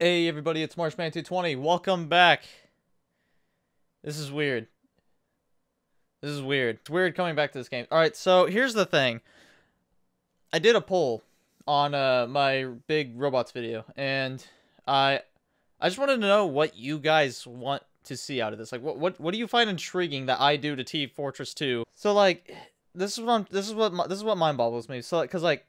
Hey everybody, it's Marshman220. Welcome back. This is weird. This is weird. It's weird coming back to this game. Alright, so here's the thing. I did a poll on uh, my big robots video, and I I just wanted to know what you guys want to see out of this. Like, what what what do you find intriguing that I do to Team Fortress 2? So like, this is what I'm, this is what my, this is what mind boggles me. So because like,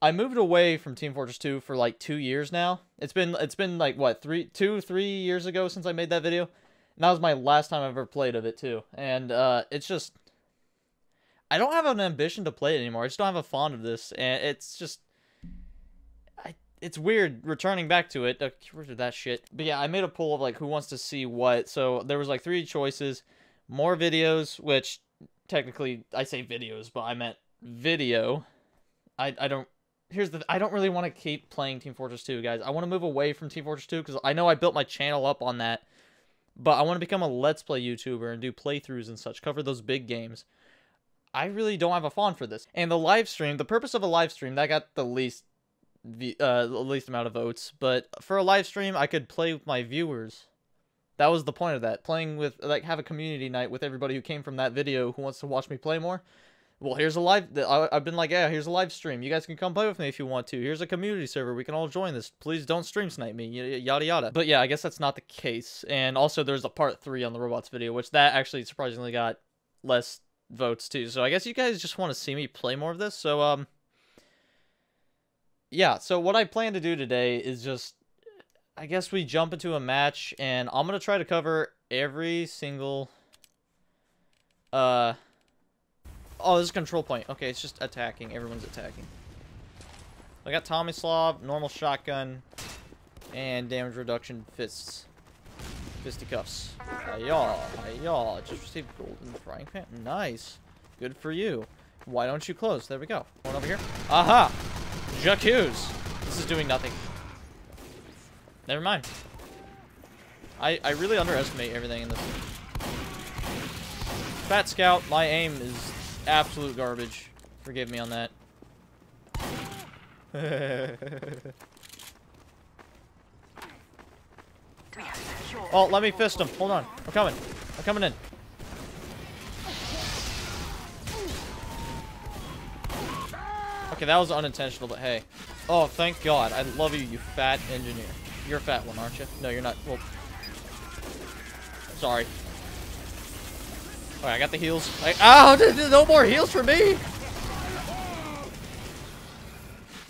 I moved away from Team Fortress 2 for like two years now. It's been it's been like what three two three years ago since I made that video. And that was my last time I ever played of it too. And uh, it's just I don't have an ambition to play it anymore. I just don't have a fond of this, and it's just I it's weird returning back to it. Rid of that shit. But yeah, I made a poll of like who wants to see what. So there was like three choices: more videos, which technically I say videos, but I meant video. I I don't here's the I don't really want to keep playing Team Fortress 2, guys. I want to move away from Team Fortress 2 because I know I built my channel up on that. But I want to become a Let's Play YouTuber and do playthroughs and such, cover those big games. I really don't have a fond for this. And the live stream, the purpose of a live stream, that got the least the uh the least amount of votes. But for a live stream, I could play with my viewers. That was the point of that. Playing with like have a community night with everybody who came from that video who wants to watch me play more well, here's a live. I've been like, yeah, here's a live stream. You guys can come play with me if you want to. Here's a community server. We can all join this. Please don't stream snipe me. Yada yada. But yeah, I guess that's not the case. And also, there's a part three on the robots video, which that actually surprisingly got less votes too. So I guess you guys just want to see me play more of this. So um, yeah. So what I plan to do today is just, I guess we jump into a match, and I'm gonna try to cover every single uh Oh, this is control point. Okay, it's just attacking. Everyone's attacking. I got Tommy Tomislav, normal shotgun, and damage reduction fists. Fisticuffs. Hiya, hiya. Just received golden frying pan. Nice. Good for you. Why don't you close? There we go. One over here. Aha! J'accuse. This is doing nothing. Never mind. I, I really underestimate everything in this. Fat Scout, my aim is absolute garbage. Forgive me on that. oh, let me fist him. Hold on. I'm coming. I'm coming in. Okay, that was unintentional, but hey. Oh, thank God. I love you, you fat engineer. You're a fat one, aren't you? No, you're not. Well, sorry. Alright, I got the heals. Oh, no more heals for me!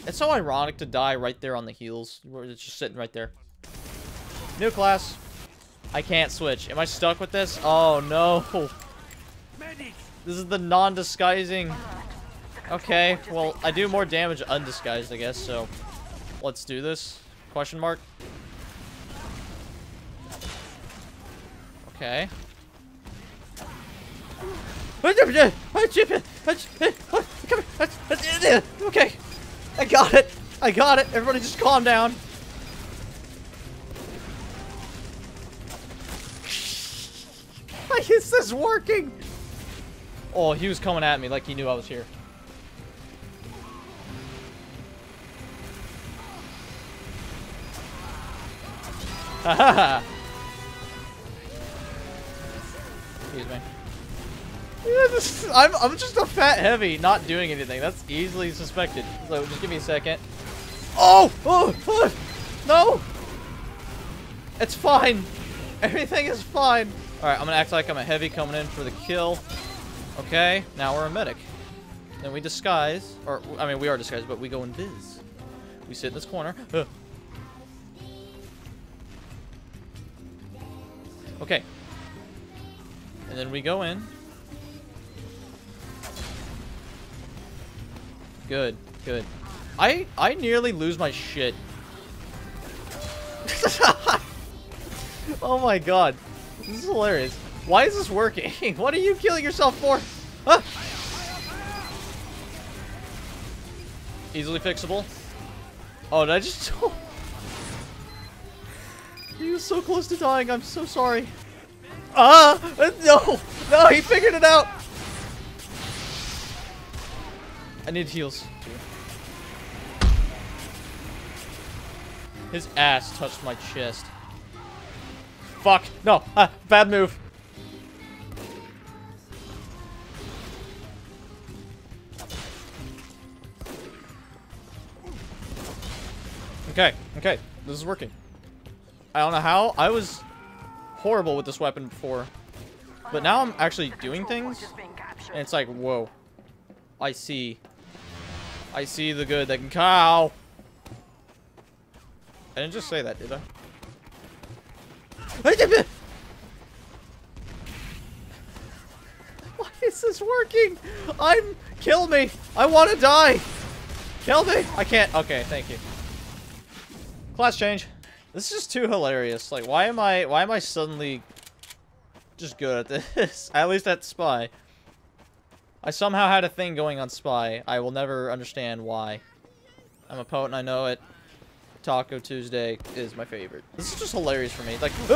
It's so ironic to die right there on the heals. It's just sitting right there. New class. I can't switch. Am I stuck with this? Oh, no. This is the non-disguising. Okay, well, I do more damage undisguised, I guess, so let's do this. Question mark. Okay. Okay. I got it. I got it. Everybody just calm down. Is this working? Oh, he was coming at me like he knew I was here. Ha ha ha. Me. I'm, I'm just a fat heavy, not doing anything. That's easily suspected. So just give me a second. Oh! Oh! oh no! It's fine. Everything is fine. Alright, I'm gonna act like I'm a heavy coming in for the kill. Okay, now we're a medic. Then we disguise, or, I mean, we are disguised, but we go in biz. We sit in this corner. Okay. And then we go in. Good, good. I I nearly lose my shit. oh my god. This is hilarious. Why is this working? what are you killing yourself for? Easily fixable. Oh, did I just... he was so close to dying. I'm so sorry. Ah! No! No, he figured it out! I need heals. His ass touched my chest. Fuck. No. Ah, bad move. Okay, okay. This is working. I don't know how. I was horrible with this weapon before. But now I'm actually doing things. And it's like, whoa. I see. I see the good that can cow. I didn't just say that, did I? Why is this working? I'm... Kill me. I want to die. Kill me. I can't. Okay, thank you. Class change. This is just too hilarious. Like, why am I... Why am I suddenly just good at this? at least at Spy. I somehow had a thing going on Spy. I will never understand why. I'm a poet and I know it. Taco Tuesday is my favorite. This is just hilarious for me. Like,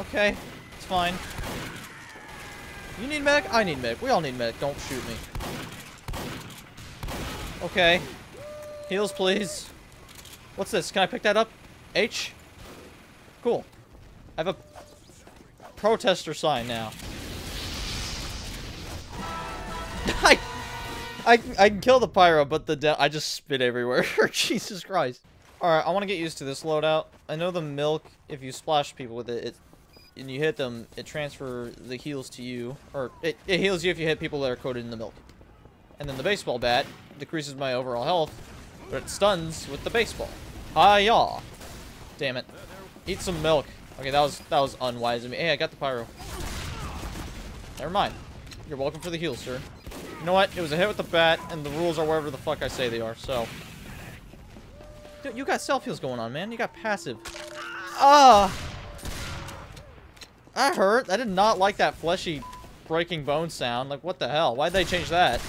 okay, it's fine. You need medic? I need medic. We all need medic. Don't shoot me. Okay. Heals, please. What's this? Can I pick that up? H? Cool. I have a protester sign now. I I, I can kill the pyro, but the I just spit everywhere. Jesus Christ. Alright, I want to get used to this loadout. I know the milk, if you splash people with it, it and you hit them, it transfers the heals to you. Or, it, it heals you if you hit people that are coated in the milk. And then the baseball bat decreases my overall health, but it stuns with the baseball. Ah, yaw. Damn it. Eat some milk. Okay, that was that was unwise of me. Hey, I got the pyro. Never mind. You're welcome for the heal, sir. You know what? It was a hit with the bat, and the rules are wherever the fuck I say they are, so... Dude, you got self-heals going on, man. You got passive. Ah! That hurt. I did not like that fleshy breaking bone sound. Like, what the hell? Why'd they change that?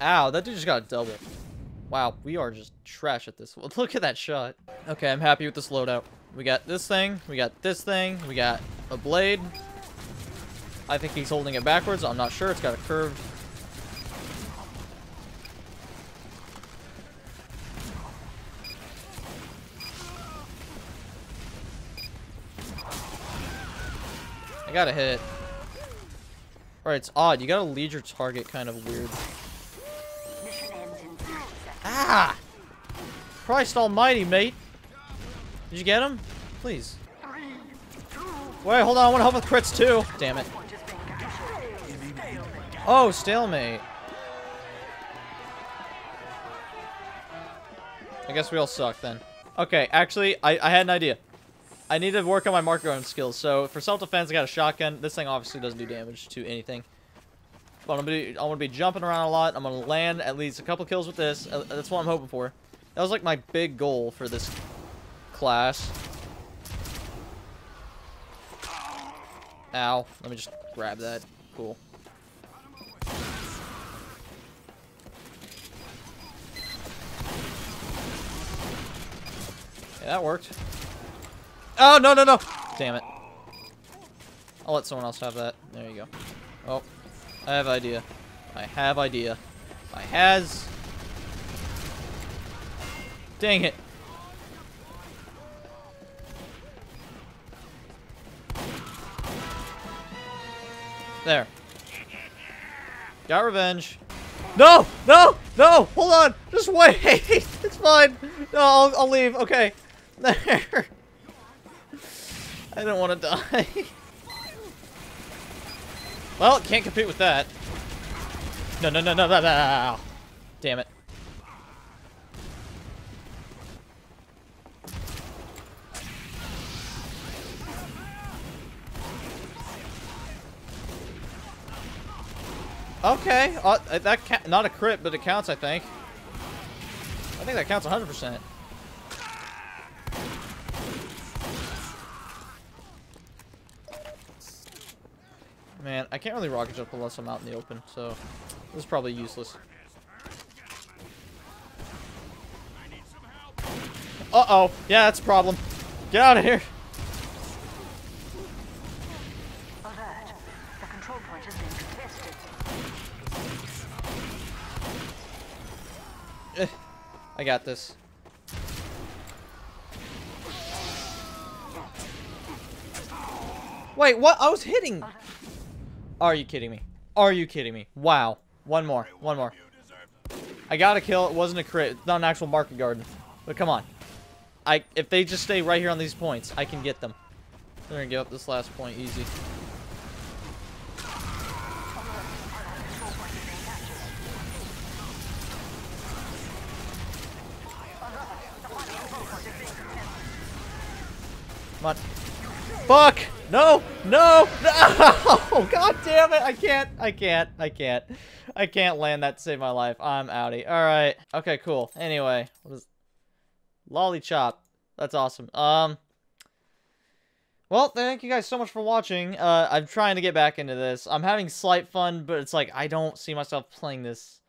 Ow, that dude just got a double. Wow, we are just trash at this. Look at that shot. Okay, I'm happy with this loadout. We got this thing. We got this thing. We got a blade. I think he's holding it backwards. I'm not sure. It's got a curve. I got a hit. Alright, it's odd. You gotta lead your target kind of weird. Ah! Christ almighty, mate. Did you get him? Please. Wait, hold on. I want to help with crits too. Damn it. Oh, stalemate. I guess we all suck then. Okay, actually, I, I had an idea. I need to work on my gun skills. So for self-defense, I got a shotgun. This thing obviously doesn't do damage to anything. But I'm gonna be, I'm gonna be jumping around a lot. I'm gonna land at least a couple kills with this. Uh, that's what I'm hoping for. That was like my big goal for this class. Ow. Let me just grab that. Cool. Yeah, that worked. Oh, no, no, no! Damn it. I'll let someone else have that. There you go. Oh, I have idea. I have idea. I has... Dang it. There. Got revenge. No! No! No! Hold on! Just wait! it's fine! No, I'll, I'll leave. Okay. There. I don't want to die. well, can't compete with that. No, no, no, no, no, no. Damn it. Okay, uh, that not a crit, but it counts, I think. I think that counts 100%. Man, I can't really rocket jump unless I'm out in the open, so this is probably useless. Uh-oh. Yeah, that's a problem. Get out of here. control point has been contested. Eh, I got this. Wait, what? I was hitting. Are you kidding me? Are you kidding me? Wow. One more. One more. I got a kill. It wasn't a crit. It's not an actual market garden. But come on. I If they just stay right here on these points, I can get them. They're going to give up this last point easy. Come on. Fuck! No! No! No! Oh, God damn it! I can't. I can't. I can't. I can't land that to save my life. I'm outie. Alright. Okay, cool. Anyway. What is... Lollichop. That's awesome. Um... Well, thank you guys so much for watching. Uh, I'm trying to get back into this. I'm having slight fun, but it's like, I don't see myself playing this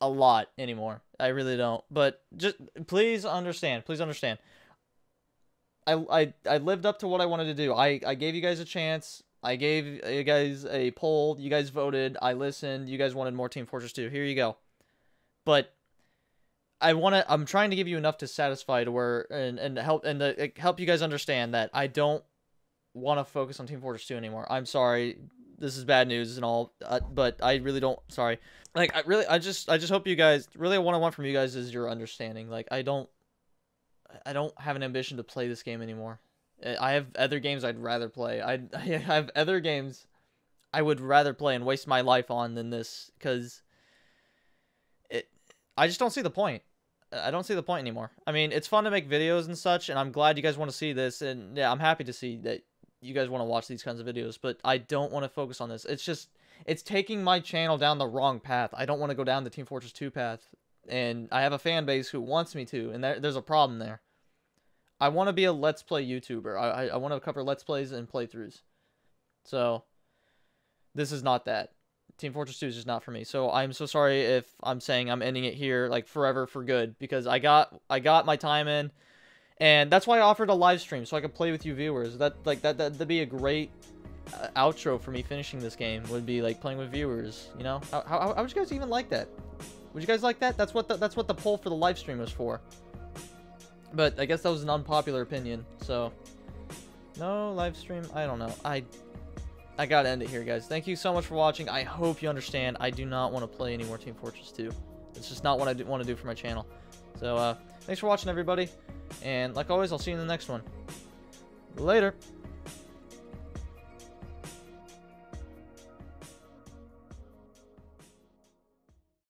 a lot anymore. I really don't. But just, please understand. Please understand. I, I, I lived up to what I wanted to do. I, I gave you guys a chance. I gave you guys a poll. You guys voted. I listened. You guys wanted more Team Fortress 2. Here you go. But I want to. I'm trying to give you enough to satisfy to where and and help and to help you guys understand that I don't want to focus on Team Fortress 2 anymore. I'm sorry. This is bad news and all, uh, but I really don't. Sorry. Like I really, I just, I just hope you guys. Really, what I want from you guys is your understanding. Like I don't I don't have an ambition to play this game anymore. I have other games I'd rather play. I, I have other games I would rather play and waste my life on than this because it. I just don't see the point. I don't see the point anymore. I mean, it's fun to make videos and such, and I'm glad you guys want to see this, and yeah, I'm happy to see that you guys want to watch these kinds of videos, but I don't want to focus on this. It's just, it's taking my channel down the wrong path. I don't want to go down the Team Fortress 2 path, and I have a fan base who wants me to, and there, there's a problem there. I want to be a Let's Play YouTuber. I, I, I want to cover Let's Plays and playthroughs. So, this is not that. Team Fortress 2 is just not for me. So I'm so sorry if I'm saying I'm ending it here like forever for good because I got I got my time in and that's why I offered a live stream so I could play with you viewers. That like that that would be a great uh, outro for me finishing this game would be like playing with viewers, you know? How, how, how would you guys even like that? Would you guys like that? That's what the, that's what the poll for the live stream was for. But I guess that was an unpopular opinion, so... No live stream? I don't know. I I gotta end it here, guys. Thank you so much for watching. I hope you understand. I do not want to play any more Team Fortress 2. It's just not what I want to do for my channel. So, uh, thanks for watching, everybody. And like always, I'll see you in the next one. Later.